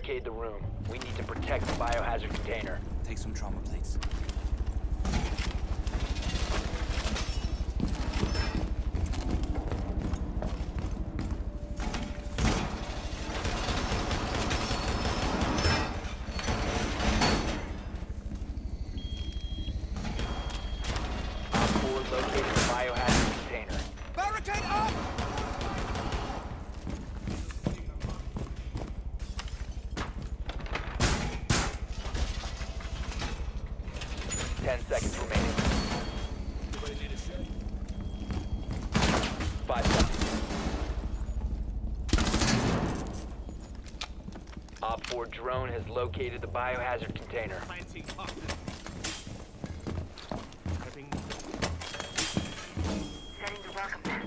barricade the room. We need to protect the biohazard container. Take some trauma plates. Op 4 located the biohazard container. Barricade up! Ten seconds remaining. Five seconds. Op 4 drone has located the biohazard container. Setting the welcome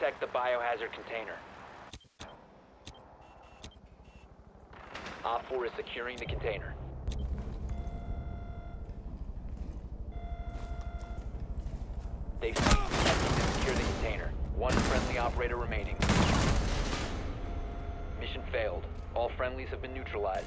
Protect the biohazard container. Op 4 is securing the container. They've secure the container. One friendly operator remaining. Mission failed. All friendlies have been neutralized.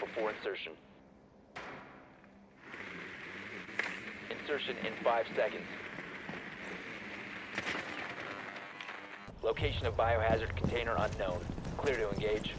Before insertion. Insertion in five seconds. Location of biohazard container unknown. Clear to engage.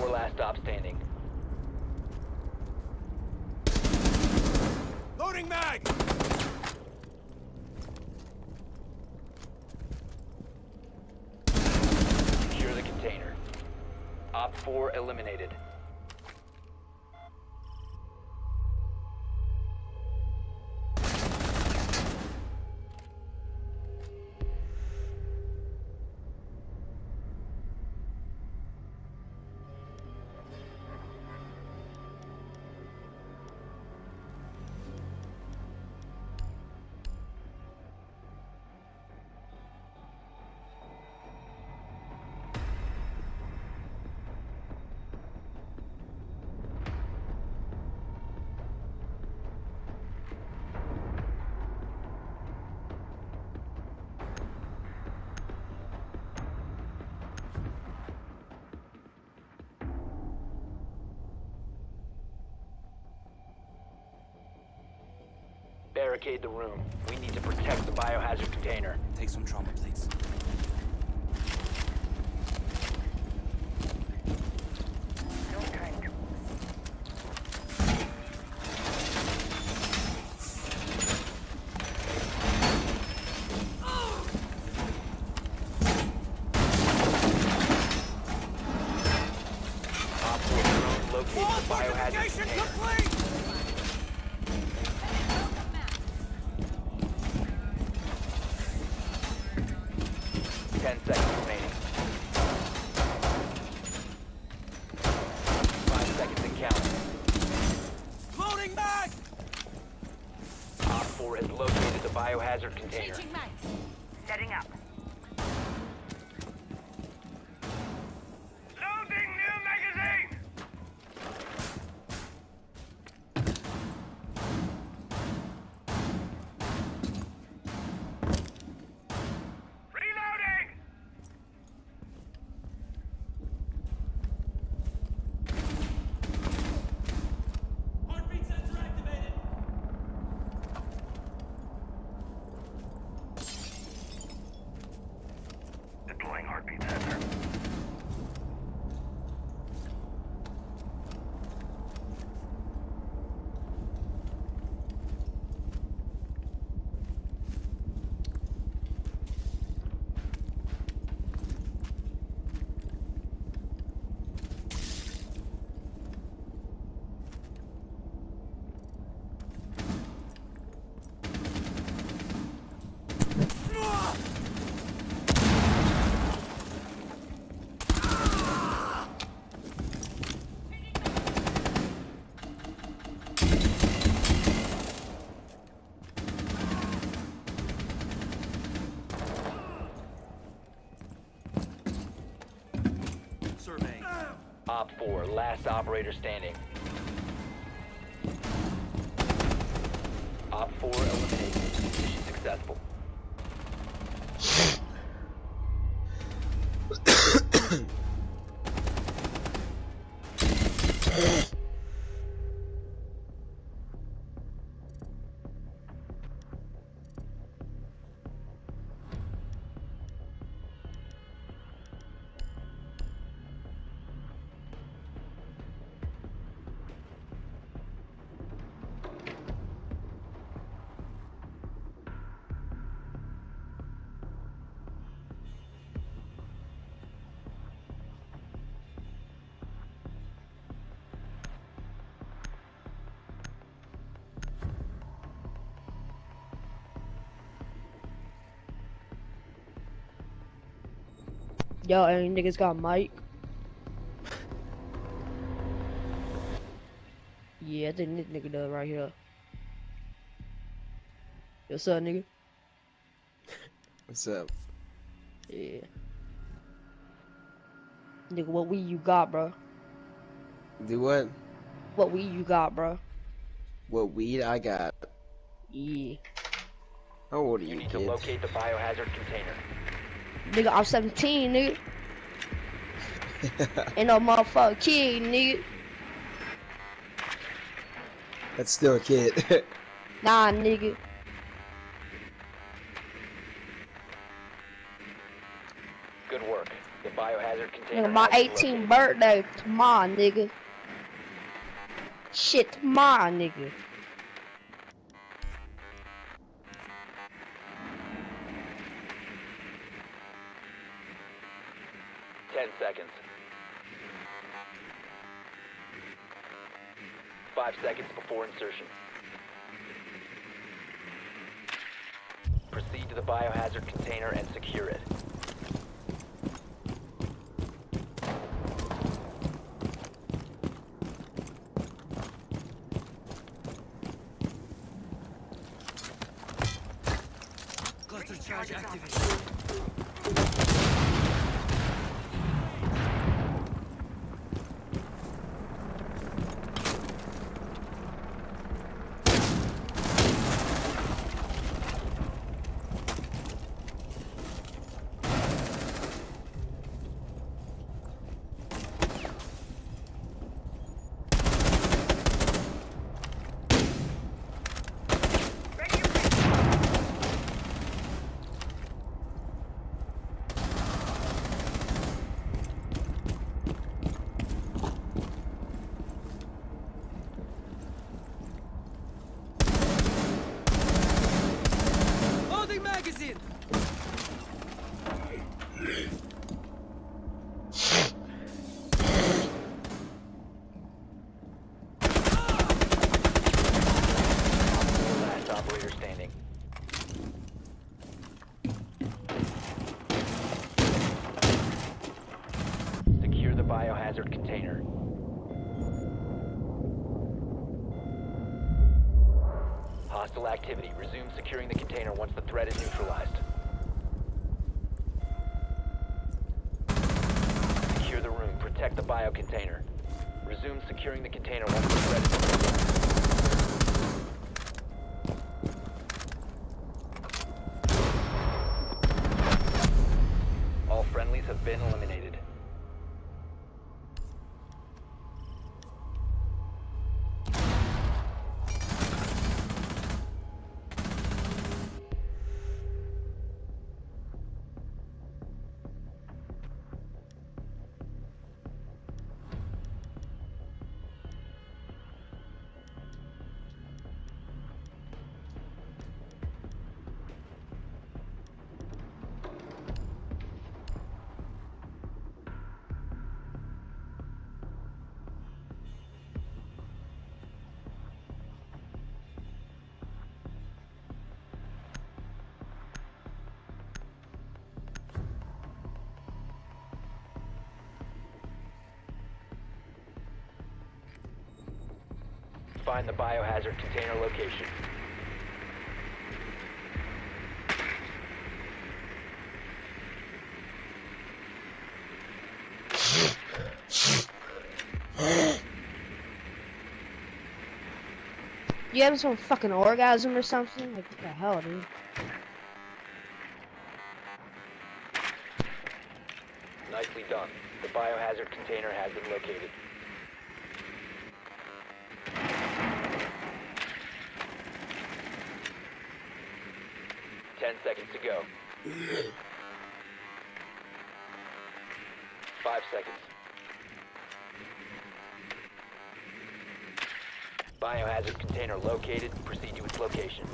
4 last stop standing. Barricade the room. We need to protect the biohazard container. Take some trauma plates. Op 4, last operator standing. Op 4 eliminated. Mission successful. Yo, any niggas got mic? Yeah, I think this nigga does right here. What's up, nigga? What's up? Yeah. Nigga, what weed you got, bro? Do what? What weed you got, bro? What weed I got? Yeah. How old are You you, need to locate the biohazard container. Nigga, I'm 17, nigga. Ain't no motherfucker kid, nigga. That's still a kid. Nah, nigga. Good work. The biohazard container. Nigga, my has been 18th located. birthday tomorrow, nigga. Shit, tomorrow, nigga. Ten seconds. Five seconds before insertion. Proceed to the biohazard container and secure it. Cluster charge activated. Loading magazine. Last operator standing. Secure the biohazard container. Hostile activity. Resume securing the container once the threat is neutralized. Secure the room. Protect the bio container. Resume securing the container once threat is. All friendlies have been eliminated. Find the biohazard container location. You having some fucking orgasm or something? Like, what the hell, dude? Nicely done. The biohazard container has been located. Seconds to go. Five seconds. Biohazard container located. Proceed to its location.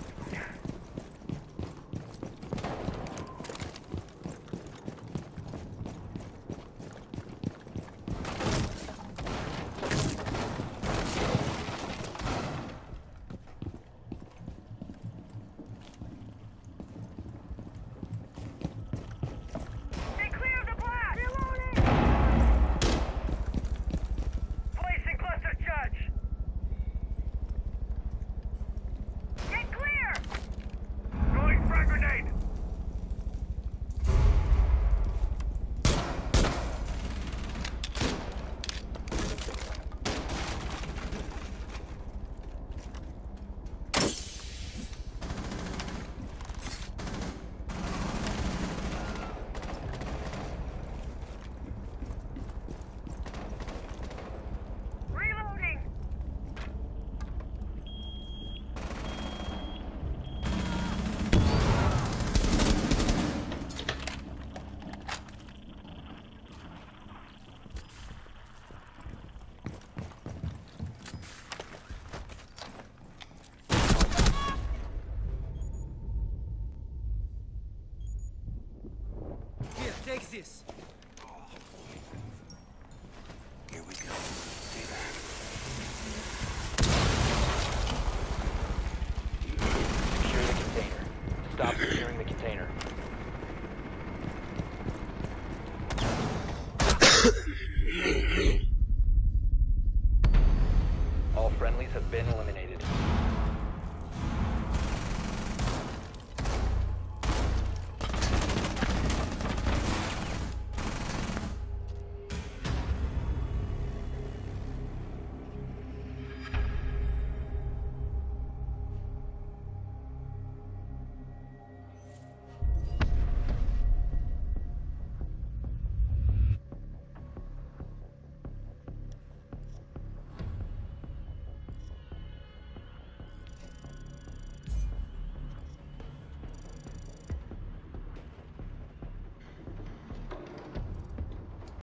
Stay clear of the blast! Reloading! Placing cluster charge! Get clear! This. Here we go. Secure the container. Stop securing the container. All friendlies have been eliminated.